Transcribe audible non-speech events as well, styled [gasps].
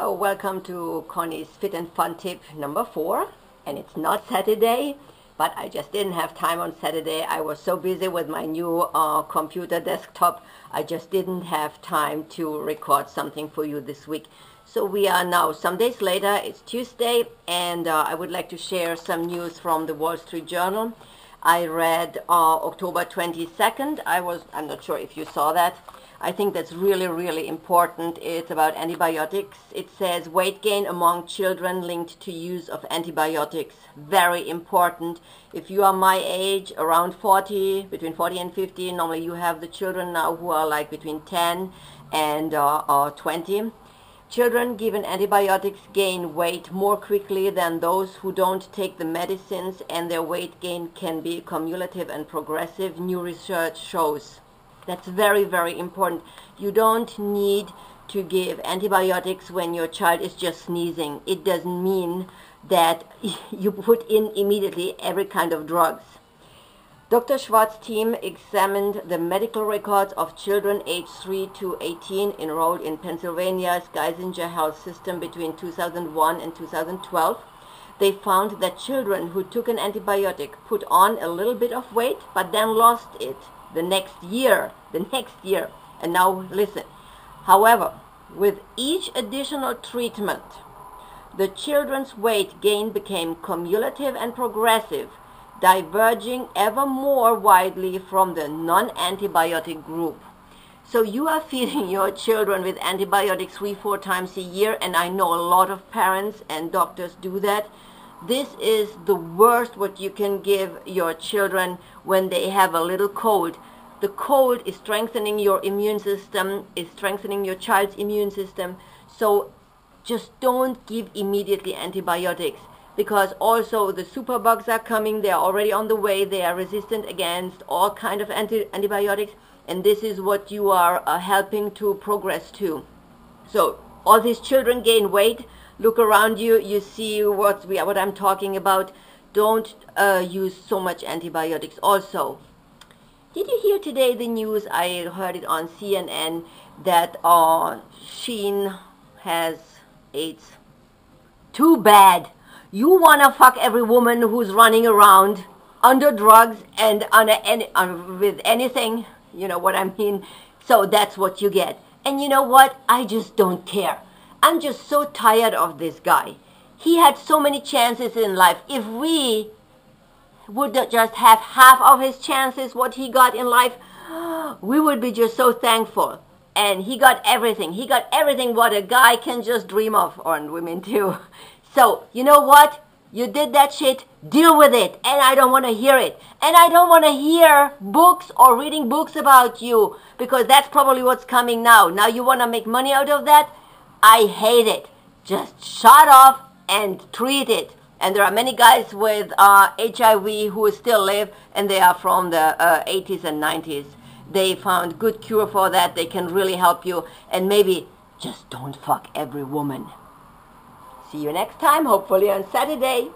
So, welcome to Conny's Fit and Fun tip number four. And it's not Saturday, but I just didn't have time on Saturday. I was so busy with my new uh, computer desktop, I just didn't have time to record something for you this week. So we are now some days later, it's Tuesday, and uh, I would like to share some news from the Wall Street Journal. I read uh, October 22nd. I was, I'm not sure if you saw that. I think that's really, really important. It's about antibiotics. It says weight gain among children linked to use of antibiotics. Very important. If you are my age, around 40, between 40 and 50, normally you have the children now who are like between 10 and uh, uh, 20. Children given antibiotics gain weight more quickly than those who don't take the medicines and their weight gain can be cumulative and progressive, new research shows. That's very, very important. You don't need to give antibiotics when your child is just sneezing. It doesn't mean that [laughs] you put in immediately every kind of drugs. Dr. Schwartz's team examined the medical records of children aged 3 to 18 enrolled in Pennsylvania's Geisinger Health System between 2001 and 2012. They found that children who took an antibiotic put on a little bit of weight but then lost it the next year, the next year. And now listen. However, with each additional treatment, the children's weight gain became cumulative and progressive, diverging ever more widely from the non-antibiotic group. So you are feeding your children with antibiotics three, four times a year, and I know a lot of parents and doctors do that. This is the worst what you can give your children when they have a little cold. The cold is strengthening your immune system, is strengthening your child's immune system. So just don't give immediately antibiotics because also the superbugs are coming. They are already on the way. They are resistant against all kind of anti antibiotics. And this is what you are uh, helping to progress to. So all these children gain weight. Look around you. You see what, we, what I'm talking about. Don't uh, use so much antibiotics. Also, did you hear today the news? I heard it on CNN that uh, Sheen has AIDS. Too bad. You wanna fuck every woman who's running around under drugs and under any, uh, with anything. You know what I mean? So that's what you get. And you know what? I just don't care. I'm just so tired of this guy. He had so many chances in life. If we would just have half of his chances what he got in life, [gasps] we would be just so thankful. And he got everything. He got everything what a guy can just dream of, and women too. [laughs] So, you know what? You did that shit, deal with it. And I don't want to hear it. And I don't want to hear books or reading books about you because that's probably what's coming now. Now you want to make money out of that? I hate it. Just shut off and treat it and there are many guys with uh, HIV who still live, and they are from the uh, 80s and 90s. They found good cure for that. They can really help you, and maybe just don't fuck every woman. See you next time, hopefully on Saturday.